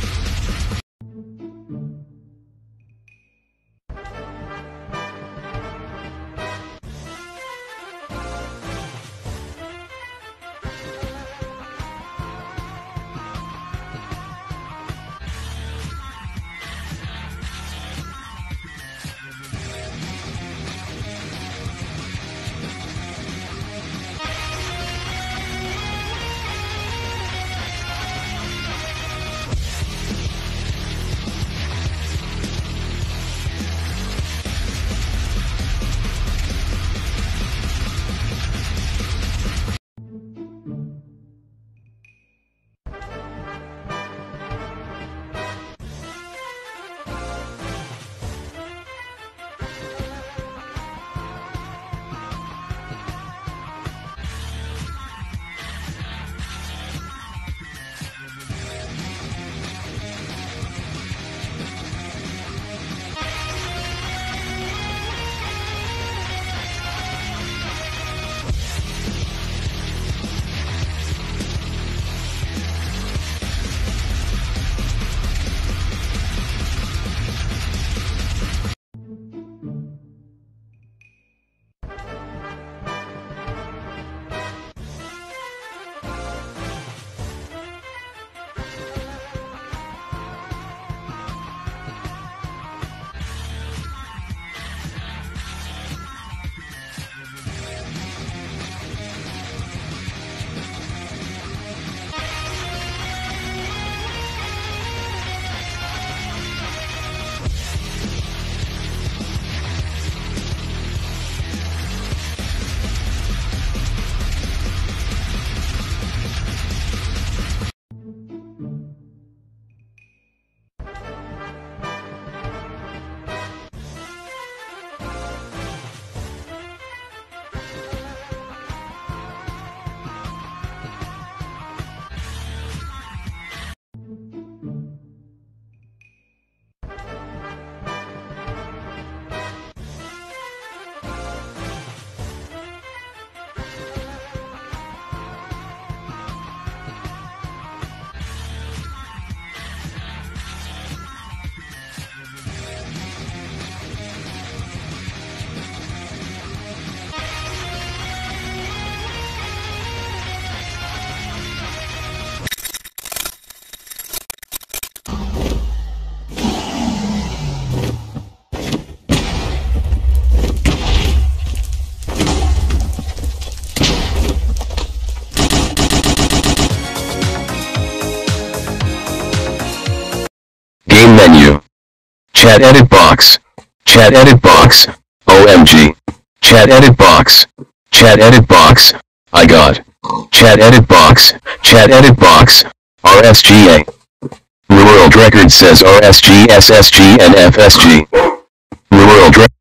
Game menu. Chat edit box. Chat edit box. OMG. Chat edit box. Chat edit box. I got. Chat edit box. Chat edit box. RSGA. The world record says RSG, SSG, and FSG. World record.